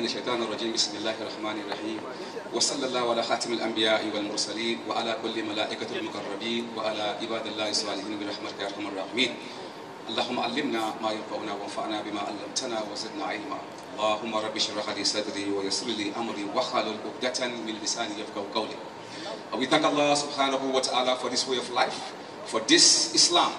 من الشيطان الرجيم. بسم الله الرحمن الرحيم. وصلى الله على خاتم الأنبياء والمرسلين وعلى كل ملائكة المقربين وعلى عباد الله الصالحين برحمتك يا أرحم الراحمين. اللهم علمنا ما ينفعنا وانفعنا بما علمتنا وزدنا علما. اللهم رب اشرح لي صدري ويسر لي أمري واحلل عقدة من لساني يفقهوا قولي. We thank Allah subhanahu wa ta'ala for this way of life, for this Islam.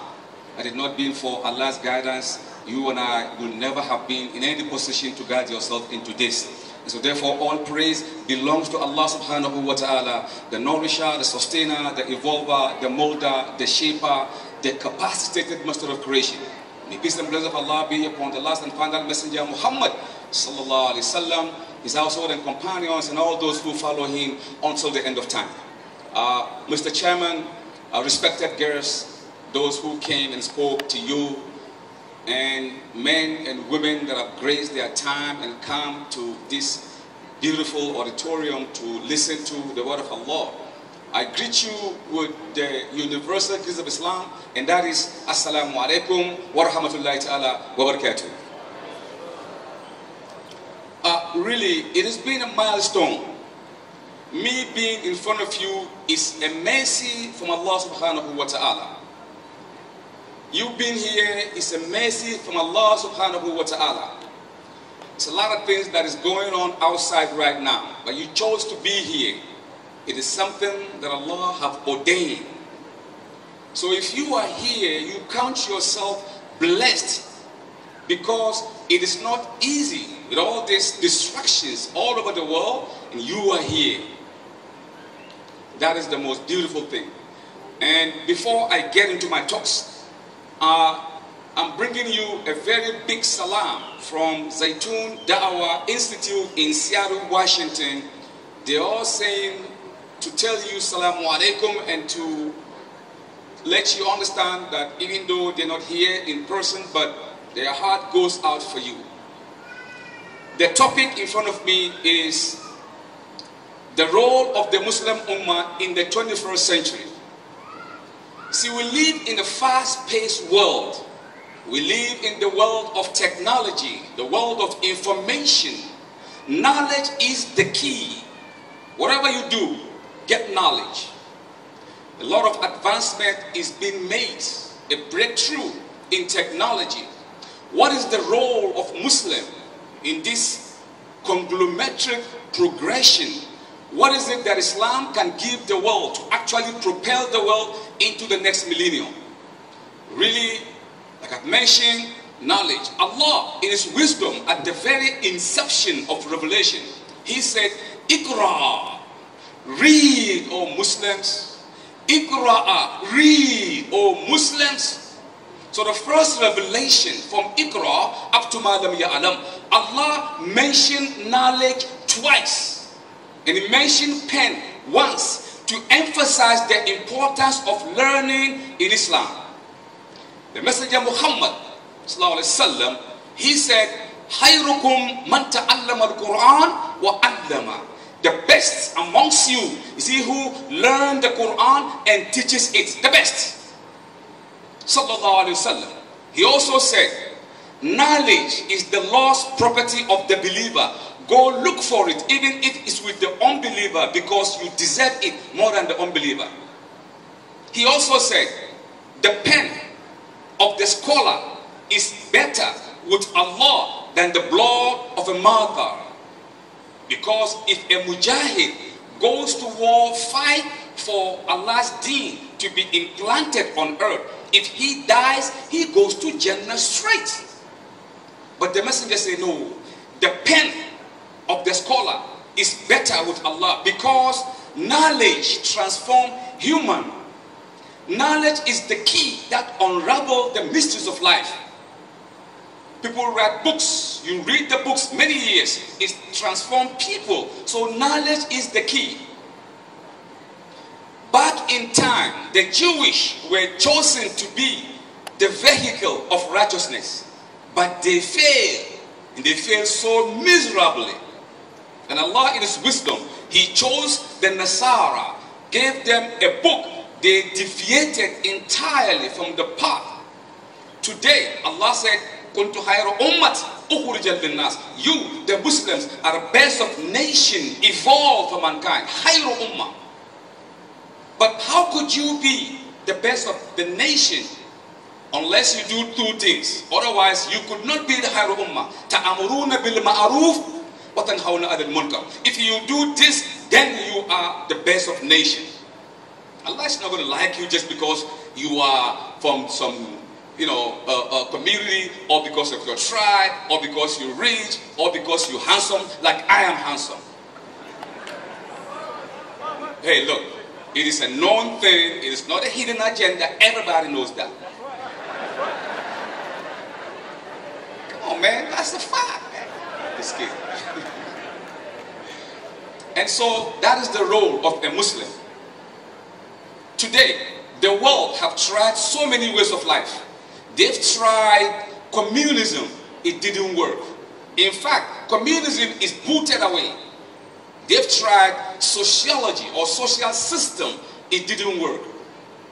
Had it not been for Allah's guidance, you and I would never have been in any position to guide yourself into this. And so therefore all praise belongs to Allah subhanahu wa ta'ala, the nourisher, the sustainer, the evolver, the molder, the shaper, the capacitated master of creation. May peace and blessings of Allah be upon the last and final messenger Muhammad sallallahu alaihi wasallam, his household and companions and all those who follow him until the end of time. Uh, Mr. Chairman, uh, respected guests, those who came and spoke to you, and men and women that have graced their time and come to this beautiful auditorium to listen to the word of Allah. I greet you with the universal greeting of Islam, and that is Assalamu alaikum wa rahmatullahi ta'ala wa barakatuh. Uh, really, it has been a milestone me being in front of you is a mercy from Allah subhanahu wa ta'ala. You being here is a mercy from Allah subhanahu wa ta'ala. It's a lot of things that is going on outside right now, but you chose to be here. It is something that Allah have ordained. So if you are here, you count yourself blessed because it is not easy with all these distractions all over the world and you are here. That is the most beautiful thing. And before I get into my talks, uh, I'm bringing you a very big salam from Zaitun Dawah Institute in Seattle, Washington. They're all saying to tell you salamu alaikum and to let you understand that even though they're not here in person, but their heart goes out for you. The topic in front of me is the role of the Muslim Ummah in the 21st century. See, we live in a fast-paced world. We live in the world of technology, the world of information. Knowledge is the key. Whatever you do, get knowledge. A lot of advancement is being made, a breakthrough in technology. What is the role of Muslim in this conglomeratic progression what is it that Islam can give the world to actually propel the world into the next millennium? Really, like I've mentioned, knowledge. Allah, in His wisdom, at the very inception of revelation, He said, Iqra, read, O Muslims. Iqra, read, O Muslims. So the first revelation from Iqra up to ma lam ya'lam, Allah mentioned knowledge twice. And he mentioned pen once to emphasize the importance of learning in Islam. The Messenger Muhammad وسلم, he said, خيركم من تعلم القرآن وعلم The best amongst you is he who learned the Quran and teaches it. The best. Sallallahu Alaihi Wasallam. He also said, knowledge is the lost property of the believer. Go look for it, even if it's with the unbeliever, because you deserve it more than the unbeliever. He also said, the pen of the scholar is better with Allah than the blood of a martyr. Because if a mujahid goes to war, fight for Allah's deen to be implanted on earth, if he dies, he goes to Jannah straight. But the messenger said, no, the pen of the scholar is better with Allah because knowledge transforms human. Knowledge is the key that unravel the mysteries of life. People write books. You read the books many years. It transforms people. So knowledge is the key. Back in time, the Jewish were chosen to be the vehicle of righteousness. But they failed. And they failed so miserably. And Allah in His wisdom, He chose the Nasara, gave them a book. They deviated entirely from the path. Today, Allah said, كنت خير أمة أخرجت للناس You, the Muslims, are the best of nation evolved for mankind. خير أمة. But how could you be the best of the nation unless you do two things? Otherwise, you could not be the خير أمة. تأمرون بالمعروف وتنهون عن المنكر. If you do this, then you are the best of nation. Allah is not going to like you just because you are from some you know, a, a, community, or because of your tribe, or because you're rich, or because you're handsome, like I am handsome. Hey, look, it is a known thing. It is not a hidden agenda. Everybody knows that. Come on, man. That's a fact, man. Just kidding. and so that is the role of a Muslim. Today, the world have tried so many ways of life. They've tried communism. It didn't work. In fact, communism is booted away. They've tried sociology or social system. It didn't work.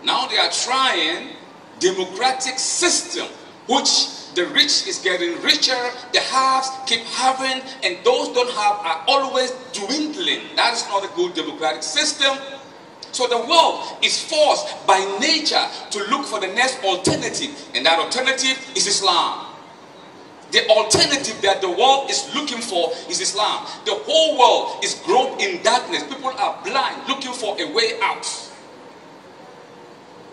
Now they are trying democratic system, which the rich is getting richer, the haves keep having, and those don't have are always dwindling. That is not a good democratic system. So the world is forced by nature to look for the next alternative, and that alternative is Islam. The alternative that the world is looking for is Islam. The whole world is groped in darkness. People are blind, looking for a way out.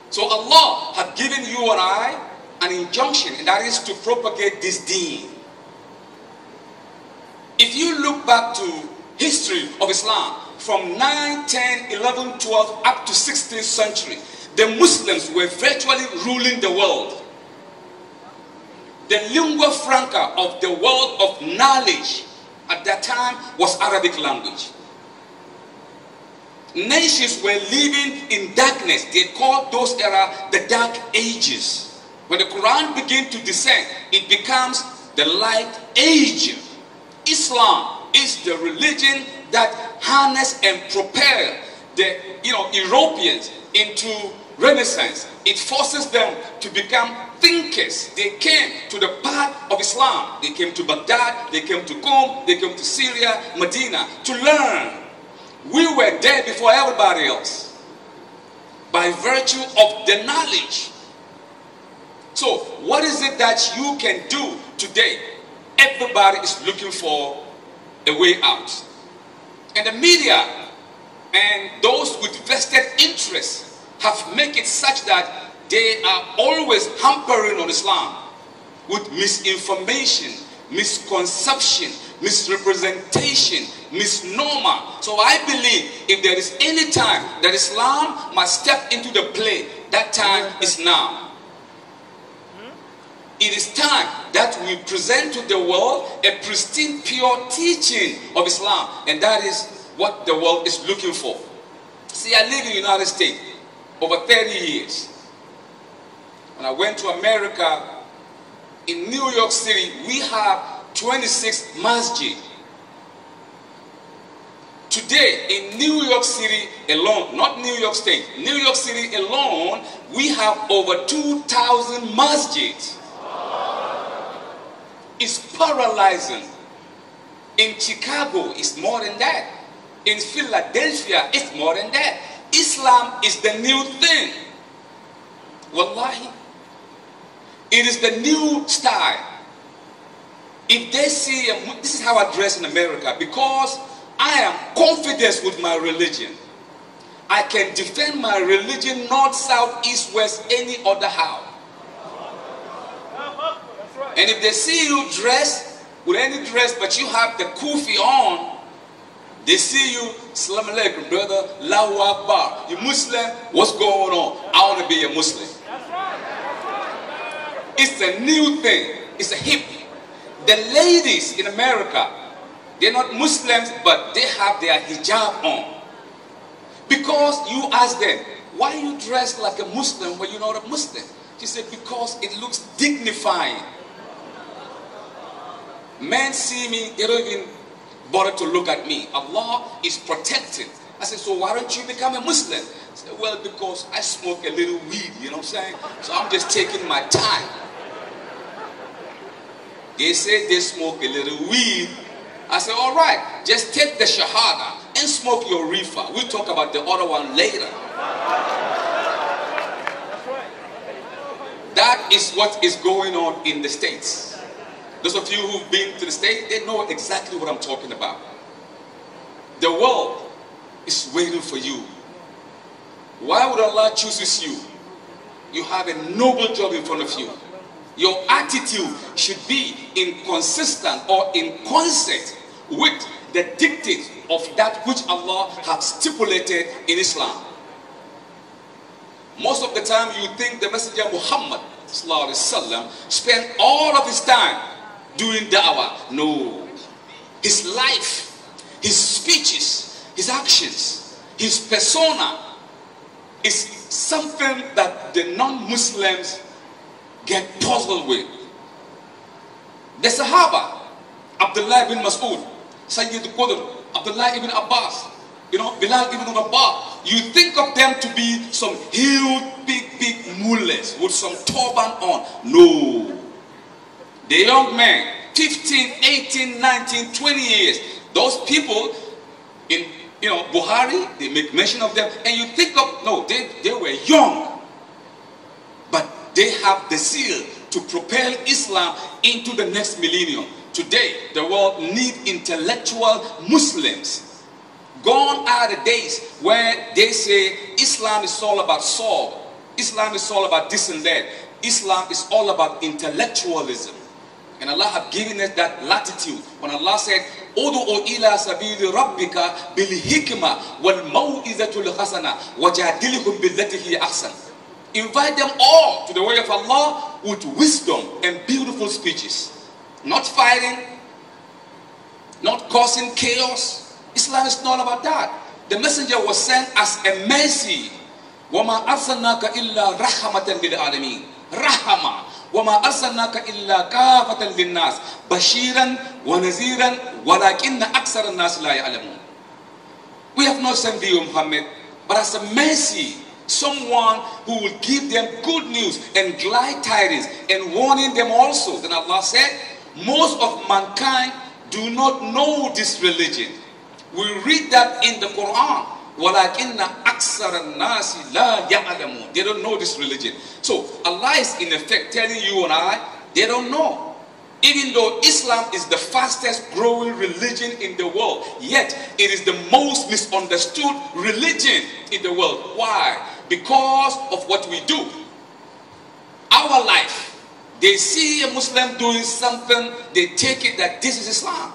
So Allah has given you and I an injunction, and that is to propagate this deen. If you look back to history of Islam, from 9, 10, 11, 12 up to 16th century, the Muslims were virtually ruling the world. The lingua franca of the world of knowledge at that time was Arabic language. Nations were living in darkness. They called those era the dark ages. When the Quran begins to descend, it becomes the light age. Islam is the religion that harness and propel the you know Europeans into Renaissance. It forces them to become thinkers. They came to the path of Islam. They came to Baghdad, they came to Qom, they came to Syria, Medina to learn. We were there before everybody else by virtue of the knowledge. So, what is it that you can do today? Everybody is looking for a way out. And the media and those with vested interests have made it such that they are always hampering on Islam with misinformation, misconception, misrepresentation, misnomer. So I believe if there is any time that Islam must step into the play, that time is now. It is time that we present to the world a pristine, pure teaching of Islam. And that is what the world is looking for. See, I live in the United States over 30 years. When I went to America, in New York City, we have 26 masjid. Today, in New York City alone, not New York State, New York City alone, we have over 2,000 masjids. It's paralyzing. In Chicago, it's more than that. In Philadelphia, it's more than that. Islam is the new thing. Wallahi. It is the new style. If they see, this is how I dress in America, because I am confident with my religion. I can defend my religion north, south, east, west, any other how. And if they see you dressed with any dress, but you have the kufi on, they see you, Salam alaikum, brother, Allahu Akbar. You Muslim, what's going on? I want to be a Muslim. It's a new thing. It's a hip. The ladies in America, they're not Muslims, but they have their hijab on. Because you ask them, why you dress like a Muslim when you're not a Muslim? She said, because it looks dignifying. Men see me, they don't even bother to look at me. Allah is protecting. I said, so why don't you become a Muslim? I said, well, because I smoke a little weed, you know what I'm saying? So I'm just taking my time. They say they smoke a little weed. I said, all right, just take the shahada and smoke your reefer. We'll talk about the other one later. That is what is going on in the States. Those of you who've been to the States, they know exactly what I'm talking about. The world is waiting for you. Why would Allah choose you? You have a noble job in front of you. Your attitude should be inconsistent or in concert with the dictate of that which Allah has stipulated in Islam. Most of the time you think the Messenger Muhammad وسلم, spent all of his time doing da'wah. No. His life, his speeches, his actions, his persona is something that the non-Muslims get puzzled with. The Sahaba, Abdullah ibn Mas'ud, Sayyid Qudr, Abdullah ibn Abbas, you know, Bilal ibn Rabah, you think of them to be some huge, big, big mullahs with some turban on. No. The young men, 15, 18, 19, 20 years, those people in, you know, Bukhari, they make mention of them, and you think of, no, they, they were young, but they have the zeal to propel Islam into the next millennium. Today, the world need intellectual Muslims Gone are the days where they say Islam is all about Saul. Islam is all about this and that. Islam is all about intellectualism. And Allah have given us that latitude. When Allah said, Udu'u ila sabili rabbika bil hikma wal maw'izatul hasana wajadilhum billati ahsan. Invite them all to the way of Allah with wisdom and beautiful speeches. Not fighting, not causing chaos, Islam is not about that. The messenger was sent as a mercy. وَمَا أَرْسَلْنَاكَ إِلَّا رَحْمَةً لِلْعَالَمِينَ رَحَمَةً وَمَا أَرْسَلْنَاكَ إِلَّا كَافَةً لِلنَّاسِ بَشِيرًا وَنَذِيرًا وَلَكِنَّ أَكْثَرَ النَّاسِ لَا يَعْلَمُونَ We have not sent thee, Muhammad, but as a mercy, someone who will give them good news and glad tidings and warning them also. Then Allah said, most of mankind do not know this religion. We read that in the Quran. Walakinna aksaran nasi la ya'lamu. They don't know this religion. So Allah is in effect telling you and I, they don't know. Even though Islam is the fastest growing religion in the world, yet it is the most misunderstood religion in the world. Why? Because of what we do. Our life. They see a Muslim doing something, they take it that this is Islam.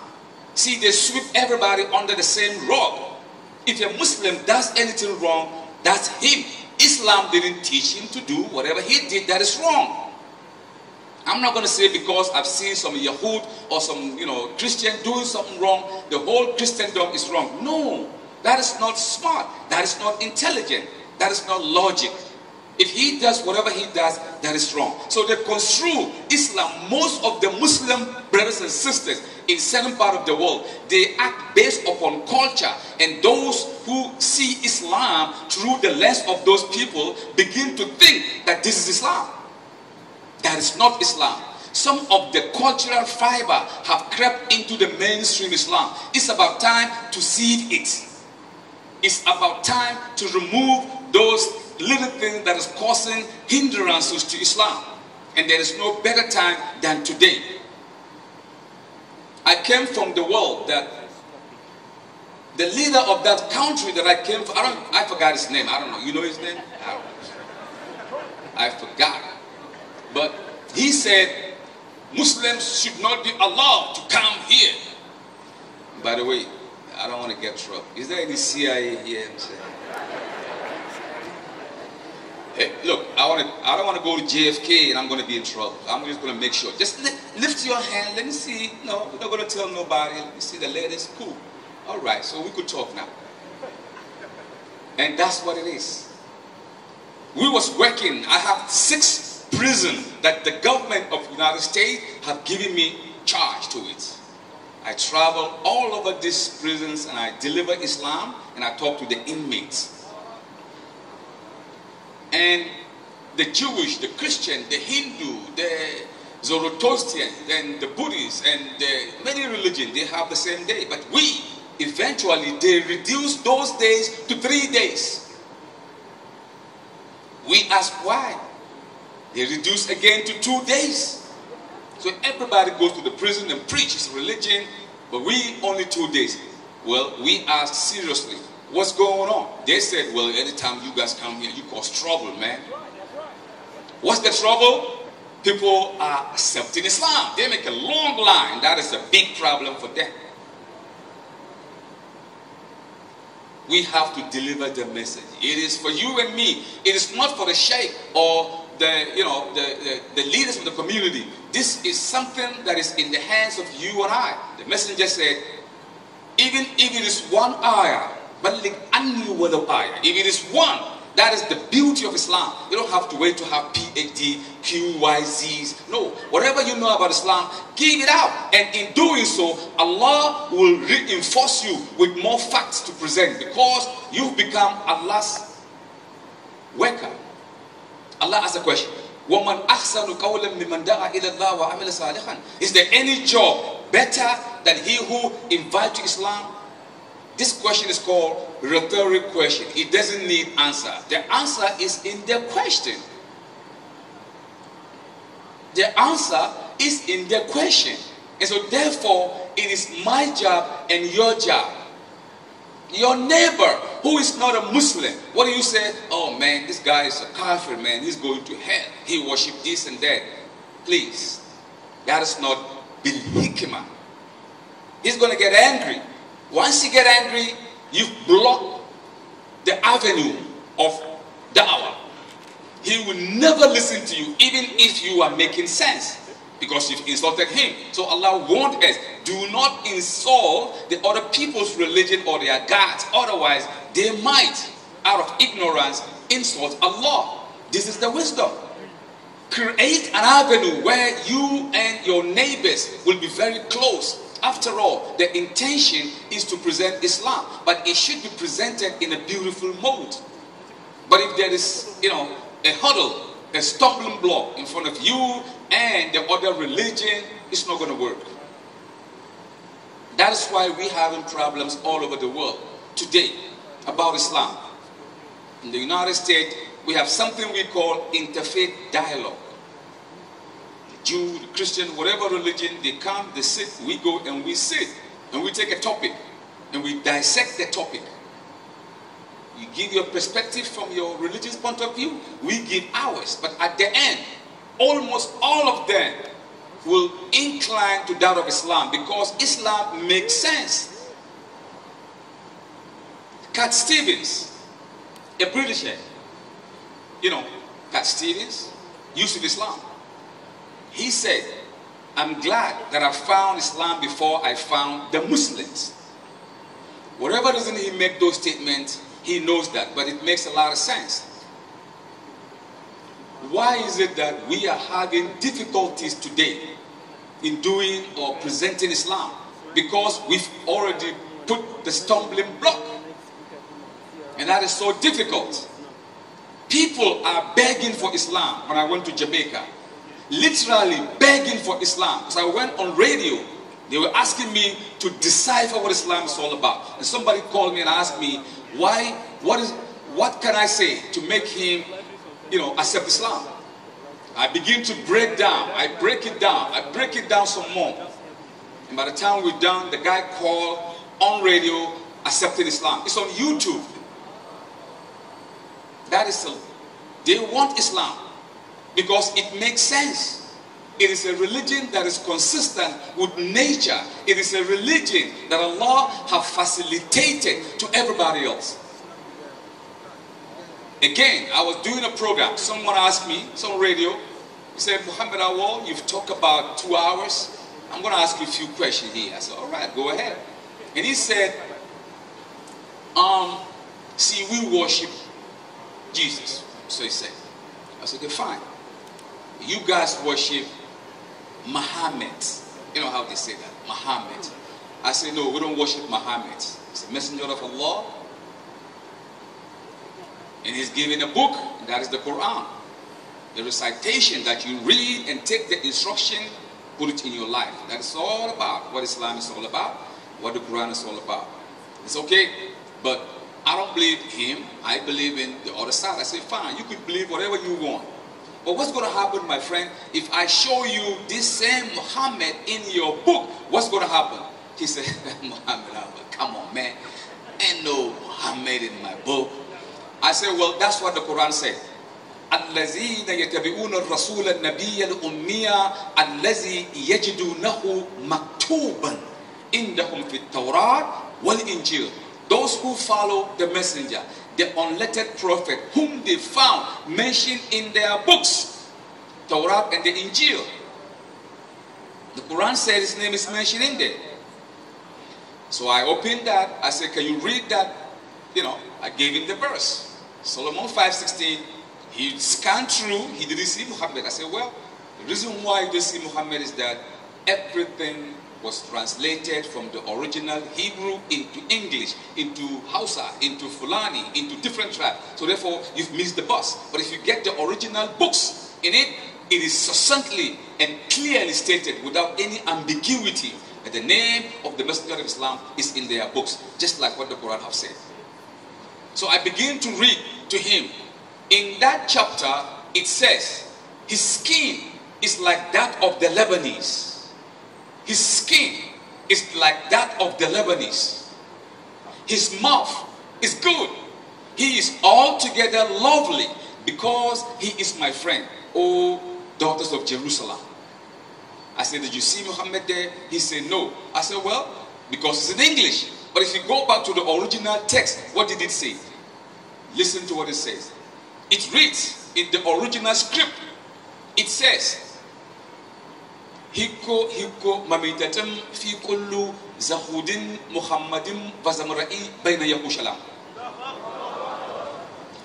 See, they sweep everybody under the same rug. If a Muslim does anything wrong, that's him. Islam didn't teach him to do whatever he did that is wrong. I'm not going to say because I've seen some Yahud or some, you know, Christian doing something wrong, the whole Christendom is wrong. No, that is not smart. That is not intelligent. That is not logic. If he does whatever he does, that is wrong. So they construe Islam, most of the Muslim brothers and sisters in certain part of the world, they act based upon culture. And those who see Islam through the lens of those people begin to think that this is Islam. That is not Islam. Some of the cultural fiber have crept into the mainstream Islam. It's about time to seed it. It's about time to remove those little thing that is causing hindrances to Islam. And there is no better time than today. I came from the world that the leader of that country that I came from, I, don't, I forgot his name. I don't know. You know his name? I, I forgot. But he said Muslims should not be allowed to come here. By the way, I don't want to get trouble. Is there any CIA here? Hey, look, I want to. I don't want to go to JFK and I'm going to be in trouble. I'm just going to make sure. Just lift your hand. Let me see. No, we're not going to tell nobody. Let me see the ladies. Cool. All right. So we could talk now. And that's what it is. We was working. I have six prisons that the government of the United States have given me charge to it. I travel all over these prisons and I deliver Islam and I talk to the inmates. And the Jewish, the Christian, the Hindu, the Zoroastrian and the Buddhists and the many religions, they have the same day. But we, eventually, they reduce those days to three days. We ask why. They reduce again to two days. So everybody goes to the prison and preaches religion, but we only two days. Well, we asked seriously, what's going on? They said, well, anytime you guys come here, you cause trouble, man. What's the trouble? People are accepting Islam. They make a long line. That is a big problem for them. We have to deliver the message. It is for you and me. It is not for the sheikh or the, you know, the, the, the leaders of the community. This is something that is in the hands of you and I. The messenger said, even if it is one ayah, but like ayah, if it is one, that is the beauty of Islam. You don't have to wait to have PhD, QYZs. No, whatever you know about Islam, give it out. And in doing so, Allah will reinforce you with more facts to present because you've become Allah's worker. Allah asks a question. وَمَنْ أَحْسَنُ قَوْلًا مِمَنْ دَعَى إِلَى اللَّهِ وَعَمِلَ صَالِحًا Is there any job better than he who invites to Islam this question is called rhetoric question. It doesn't need answer. The answer is in the question. The answer is in the question. And so therefore, it is my job and your job. Your neighbor who is not a Muslim, what do you say? Oh man, this guy is a kafir man. He's going to hell. He worship this and that. Please, that is not bil hikmah. He's going to get angry. Once you get angry, you block the avenue of da'wah. He will never listen to you, even if you are making sense, because you've insulted him. So Allah warned us, do not insult the other people's religion or their gods. Otherwise, they might, out of ignorance, insult Allah. This is the wisdom. Create an avenue where you and your neighbors will be very close after all, the intention is to present Islam, but it should be presented in a beautiful mode. But if there is, you know, a hurdle, a stumbling block in front of you and the other religion, it's not going to work. That is why we're having problems all over the world today about Islam. In the United States, we have something we call interfaith dialogue. Jew, Christian, whatever religion, they come, they sit, we go and we sit. And we take a topic and we dissect the topic. You give your perspective from your religious point of view, we give ours. But at the end, almost all of them will incline to that of Islam because Islam makes sense. Cat Stevens, a Britisher, you know, Cat Stevens, Yusuf Islam. He said, I'm glad that I found Islam before I found the Muslims. Whatever reason he make those statements, he knows that, but it makes a lot of sense. Why is it that we are having difficulties today in doing or presenting Islam? Because we've already put the stumbling block. And that is so difficult. People are begging for Islam. When I went to Jamaica, literally begging for Islam. Because I went on radio, they were asking me to decipher what Islam is all about. And somebody called me and asked me, why, what is, what can I say to make him, you know, accept Islam? I begin to break down. I break it down. I break it down some more. And by the time we're done, the guy called on radio, accepted Islam. It's on YouTube. That is, a, they want Islam because it makes sense. It is a religion that is consistent with nature. It is a religion that Allah have facilitated to everybody else. Again, I was doing a program. Someone asked me, some radio, he said, Muhammad Awal, you've talked about two hours. I'm going to ask you a few questions here. I said, all right, go ahead. And he said, um, see, we worship Jesus. So he said, I said, okay, fine you guys worship Muhammad. You know how they say that, Muhammad. I say, no, we don't worship Muhammad. He's a messenger of Allah. And he's given a book, that is the Quran. the recitation that you read and take the instruction, put it in your life. That is all about what Islam is all about, what the Quran is all about. It's okay, but I don't believe him. I believe in the other side. I say, fine, you could believe whatever you want. But what's going to happen, my friend, if I show you this same Muhammad in your book? What's going to happen? He said, Muhammad, come on, man. Ain't no Muhammad in my book. I said, well, that's what the Quran said. الذين يتبعون الرسول النبي الأمية الذي يجدونه مكتوبا عندهم في التوراة والإنجيل those who follow the messenger the unlettered prophet whom they found mentioned in their books Torah and the Injil. The Quran said his name is mentioned in there. So I opened that. I said can you read that? You know I gave him the verse. Solomon 5:16 he scanned through, he didn't see Muhammad. I said, well, the reason why you didn't see Muhammad is that everything was translated from the original Hebrew into English, into Hausa, into Fulani, into different tribes. So therefore, you've missed the bus. But if you get the original books in it, it is succinctly and clearly stated without any ambiguity that the name of the Messenger of Islam is in their books, just like what the Quran have said. So I begin to read to him in that chapter, it says, his skin is like that of the Lebanese. His skin is like that of the Lebanese. His mouth is good. He is altogether lovely because he is my friend. O daughters of Jerusalem. I said, Did you see Muhammad there? He said, No. I said, Well, because it's in English. But if you go back to the original text, what did it say? Listen to what it says. It reads in the original script, it says, Hiko hiko mamitatam fi kullu zahudin muhammadin bazamra'i bayna yahushalam.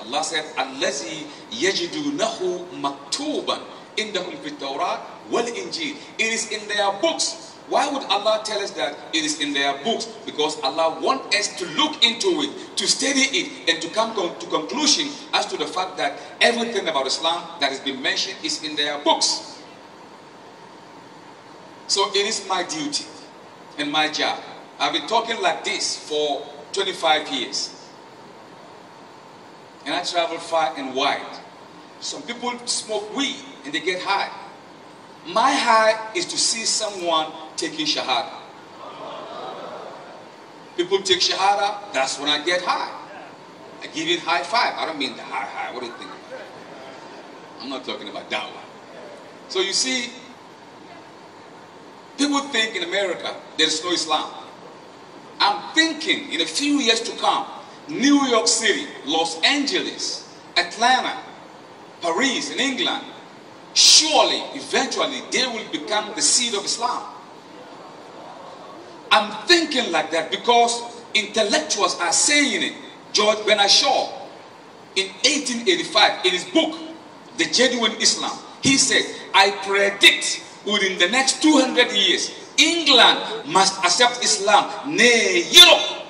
Allah said, Allazi yajidunahu maktuban indahum fit Tawrat wal Injil. It is in their books why would Allah tell us that it is in their books? Because Allah wants us to look into it, to study it, and to come to conclusion as to the fact that everything about Islam that has been mentioned is in their books. So it is my duty and my job. I've been talking like this for 25 years. And I travel far and wide. Some people smoke weed and they get high. My high is to see someone taking Shahada. People take Shahada, that's when I get high. I give it high five. I don't mean the high high. What do you think? I'm not talking about that one. So you see, people think in America there's no Islam. I'm thinking in a few years to come, New York City, Los Angeles, Atlanta, Paris in England, surely, eventually, they will become the seed of Islam. I'm thinking like that because intellectuals are saying it. George Bernard Shaw, in 1885, in his book, The Genuine Islam, he said, I predict within the next 200 years, England must accept Islam, nay, Europe.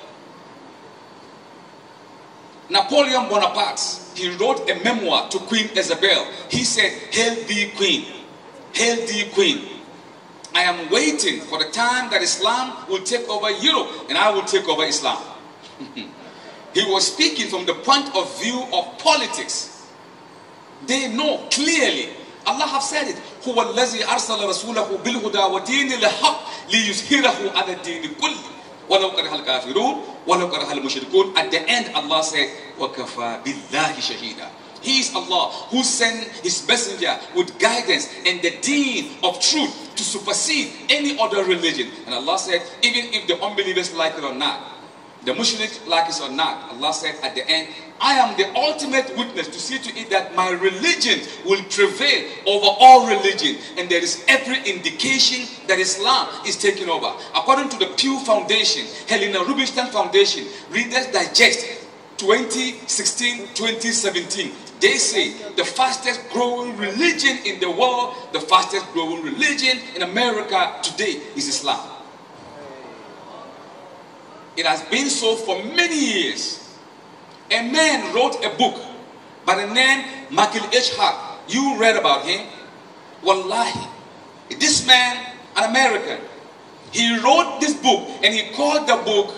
Napoleon Bonaparte, he wrote a memoir to Queen Isabel. He said, Hail thee, Queen. Hail thee, Queen. I am waiting for the time that Islam will take over Europe and I will take over Islam. he was speaking from the point of view of politics. They know clearly. Said it. هو الذي أرسل رسوله بالهدى ودين الحق ليظهره على الدين كله ولو كره الكافرون ولو كره المشركون At the end Allah said وكفى بالله شهيدا he is Allah who sent his messenger with guidance and the deen of truth to supersede any other religion. And Allah said, even if the unbelievers like it or not, the mushrik like it or not, Allah said at the end, I am the ultimate witness to see to it that my religion will prevail over all religion. And there is every indication that Islam is taking over. According to the Pew Foundation, Helena Rubinstein Foundation, Readers Digest, 2016-2017 they say the fastest growing religion in the world, the fastest growing religion in America today is Islam. It has been so for many years. A man wrote a book by the name Michael H. Hart. you read about him. Wallahi, this man, an American, he wrote this book and he called the book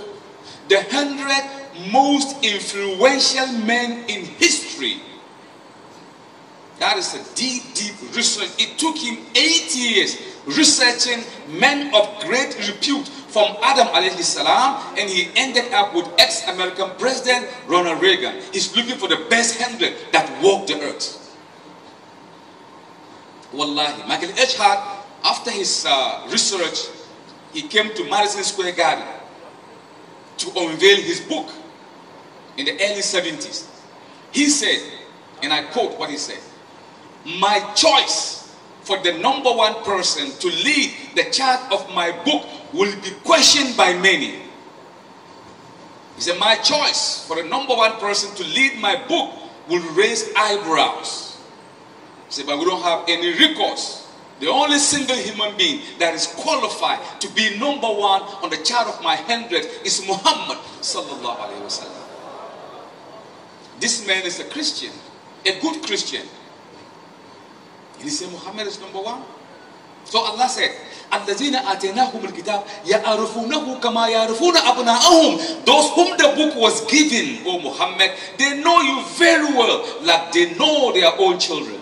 The Hundred Most Influential Men in History. That is a deep, deep research. It took him eight years researching men of great repute from Adam alayhi salam and he ended up with ex-American President Ronald Reagan. He's looking for the best hundred that walked the earth. Wallahi, Michael H. After his uh, research, he came to Madison Square Garden to unveil his book in the early 70s. He said, and I quote what he said, my choice for the number one person to lead the chart of my book will be questioned by many. He said, my choice for the number one person to lead my book will raise eyebrows. He said, but we don't have any recourse. The only single human being that is qualified to be number one on the chart of my hundred is Muhammad. This man is a Christian, a good Christian. And he said Muhammad is number one. So Allah said, الذين آتيناهم الكتاب يعرفونه كما يعرفون أبناءهم Those whom the book was given, O Muhammad, they know you very well, like they know their own children.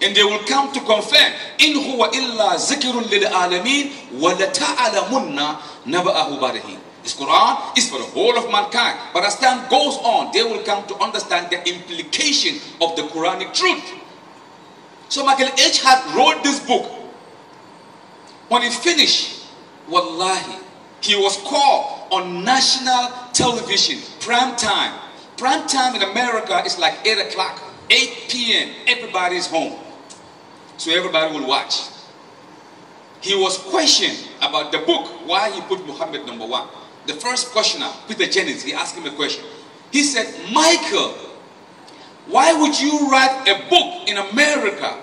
And they will come to confirm, إن هو إلا ذكر للعالمين ولتعلمن نبأه بعده. This Quran is for the whole of mankind. But as time goes on, they will come to understand the implication of the Quranic truth. So Michael H. Hart wrote this book. When he finished, wallahi, he was called on national television, prime time. Prime time in America is like 8 o'clock, 8 p.m. Everybody's home. So everybody will watch. He was questioned about the book, why he put Muhammad number one. The first questioner, Peter Jennings, he asked him a question. He said, Michael, why would you write a book in America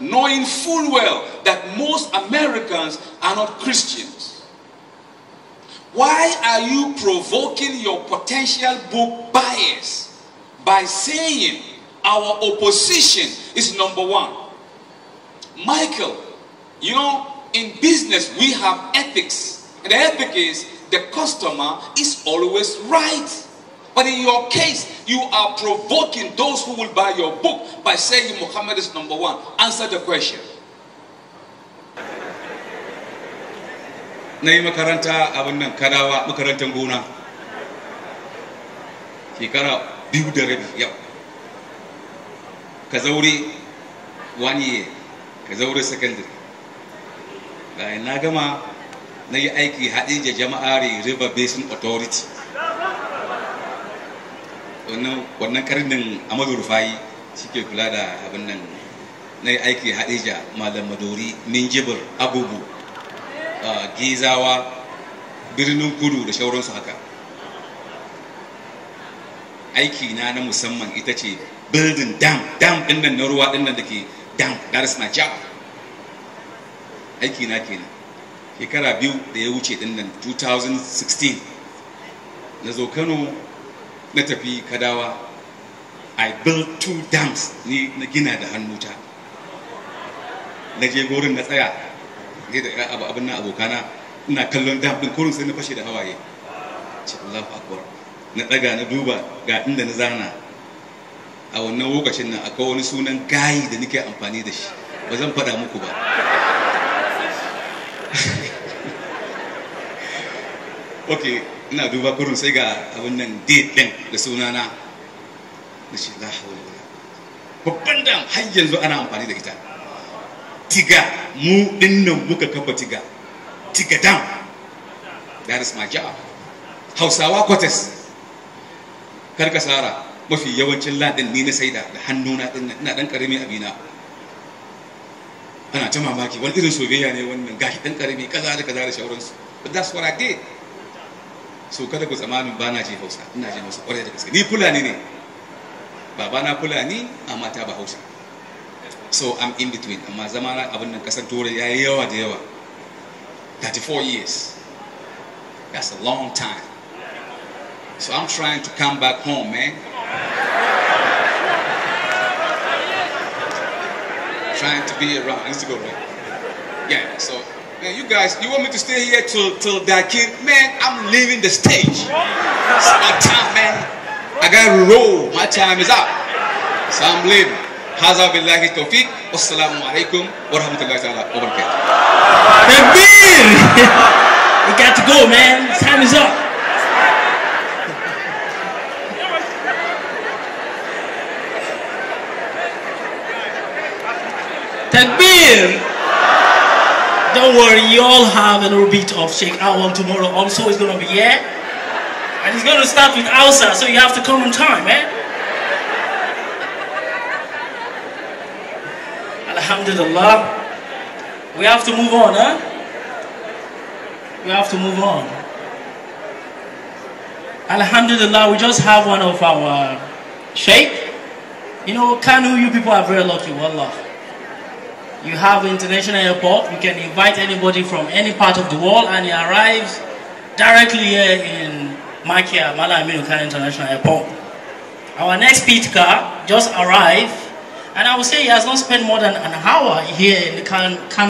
knowing full well that most Americans are not Christians? Why are you provoking your potential book bias by saying our opposition is number one? Michael, you know, in business we have ethics. And the ethic is the customer is always right. But in your case, you are provoking those who will buy your book by saying Muhammad is number one. Answer the question. na yi makaranta abin nan kadawa makarantar gona shekara biyu da rabi yau ka zaure one year ka zaure secondary bayan na gama na yi aiki haɗe da jama'ari river basin authority wannan karnin amadu rufayi shi ke kula da abin nan na aiki haɗe da malam madori minjibir abubu gizawa birnin kudu da shauransu haka. Aiki na na musamman ita ce building dam dam ɗin nan na ruwa ɗin nan da ke dam that is my job. Aiki na kenan shekara biyu da ya wuce ɗin nan 2016 na zo kano na tafi kadawa i built two dams ni na gina da hannuta. Na je gurin na tsaya ne da abin nan abokana ina kallon dam din kurin sai na fashe da hawaye. Ce Allahu akbar. Na daga na duba ga inda na zana. A wannan lokacin nan akwai wani sunan gayi da nake amfani da shi. Ba zan faɗa muku ba. Ok ina duba kurin sai ga abin nan date din da sunana. Na shi la hawla babban dam har yanzu ana amfani da ita. Tiga mu ɗin nan muka kafa tiga. Tiga dam. That is my job. Hausawa kwatas kar ka sara mafi yawancin ladin ni na saida da hannuna din ina dan ƙarami abina ana ta mamaki wani irin soyayya ne wannan? Gashi dan ƙarami kaza da kaza da shauransu. But that's what I did. So kada ku ba na hausa ina hausa kwarai da gaske. Ni fulani ne. Fulani amma ta ba hausa so I'm in between amma zama na abin nan kasar turai ya yi yawa da yawa. 34 years. That's a long time. So I'm trying to come back home man. Trying to be around. I need to go right. Yeah, so man, you guys, you want me to stay here till till that kid? Man, I'm leaving the stage. It's my time, man. I gotta roll. My time is up. So I'm leaving. هذا بالله التوفيق والسلام عليكم ورحمة الله تعالى وبركاته. Takbir! we got to go, man. Time is up. Takbir! Don't worry, you all have an repeat of Sheikh Awal tomorrow. Also, is to be here. And he's going to start with Alsa, so you have to come on time, man. Alhamdulillah. We have to move on, huh? We have to move on. Alhamdulillah, we just have one of our sheikh. You know, Kano, you people are very lucky, wallah. You have international airport. You can invite anybody from any part of the world, and he arrives directly here in Makia, Mallam Aminu Kano International Airport. Our next speaker just arrived, and I would say he has not spent more than an hour here in the. Khan